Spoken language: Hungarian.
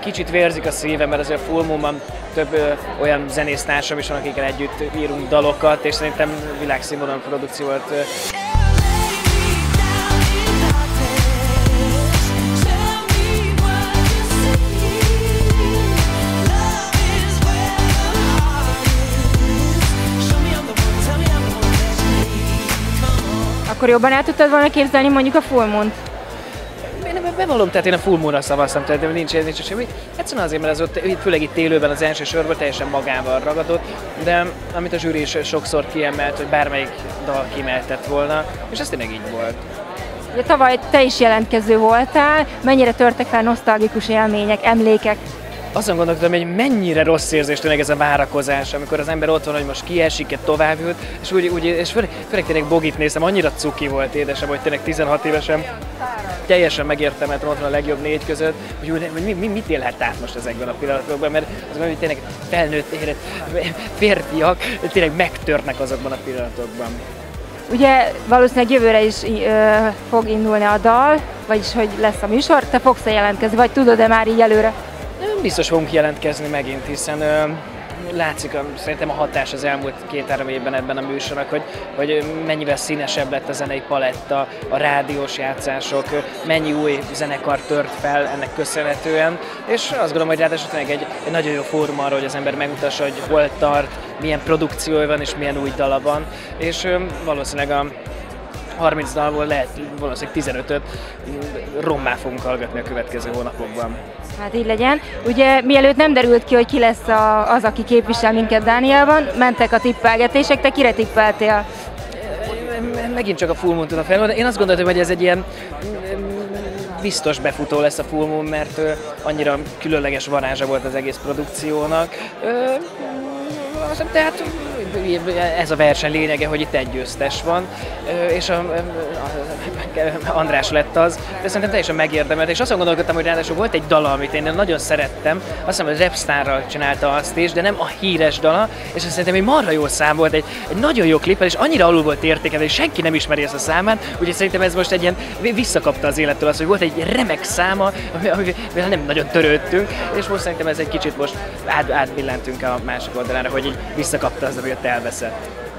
Kicsit vérzik a szívem, mert azért a Full Moon-ban több ö, olyan zenésztársam is van, akikkel együtt írunk dalokat, és szerintem világszínvonalú produkció volt. Ö, Akkor jobban el tudtad volna képzelni mondjuk a Full Moon-t? Bevallom, tehát én a Full Moon-ra szavaztam, tehát nincs, nincs semmi. Egyszerűen azért, mert az ott, főleg itt élőben az első sorban teljesen magával ragadott, de amit a zsűri is sokszor kiemelt, hogy bármelyik dal kimeltett volna, és ez tényleg így volt. Ugye tavaly te is jelentkező voltál, mennyire törtek fel nosztalgikus élmények, emlékek? Azon gondolkodom, hogy mennyire rossz érzés tényleg ez a várakozás, amikor az ember ott van, hogy most kiesik, tovább jut, és, úgy, úgy, és főleg, főleg tényleg Bogit néztem, annyira cuki volt édesem, hogy tényleg 16 évesen teljesen megértem, mert ott van a legjobb négy között, hogy, hogy mi, mi, mit élhet át most ezekben a pillanatokban, mert az hogy tényleg felnőtt élet, férfiak tényleg megtörnek azokban a pillanatokban. Ugye valószínűleg jövőre is ö, fog indulni a dal, vagyis hogy lesz a műsor, te fogsz-e jelentkezni, vagy tudod-e már így előre? Biztos fogunk jelentkezni megint, hiszen ö, látszik a, szerintem a hatás az elmúlt két-három évben ebben a műsornak, hogy, hogy mennyivel színesebb lett a zenei paletta, a rádiós játszások, mennyi új zenekar tört fel ennek köszönhetően, és azt gondolom, hogy ráadásul egy, egy nagyon jó fórum arra, hogy az ember megmutassa, hogy hol tart, milyen produkciója van és milyen új dala van, és valószínűleg a 30 dalból lehet valószínűleg 15-öt rommá fogunk hallgatni a következő hónapokban. Hát így legyen. Ugye mielőtt nem derült ki, hogy ki lesz a, az, aki képvisel minket Dánielban, mentek a tippelgetések, te kire tippeltél? Megint csak a Full Moon tudom fel. Én azt gondoltam, hogy ez egy ilyen biztos befutó lesz a Full Moon, mert annyira különleges varázsa volt az egész produkciónak. Tehát ez a verseny lényege, hogy itt egy győztes van, és a, a, András lett az, de szerintem teljesen megérdemelt, és azt gondolkodtam, hogy ráadásul volt egy dala, amit én nagyon szerettem, azt hiszem, hogy Repstarral csinálta azt is, de nem a híres dala, és azt szerintem egy marha jó szám volt, egy, egy nagyon jó klip, és annyira alul volt értékelve, és senki nem ismeri ezt a számát, úgyhogy szerintem ez most egy ilyen visszakapta az élettől az, hogy volt egy remek száma, amivel nem nagyon törődtünk, és most szerintem ez egy kicsit most át, átbillentünk a másik oldalára, hogy visszakapta az, amit elveszett.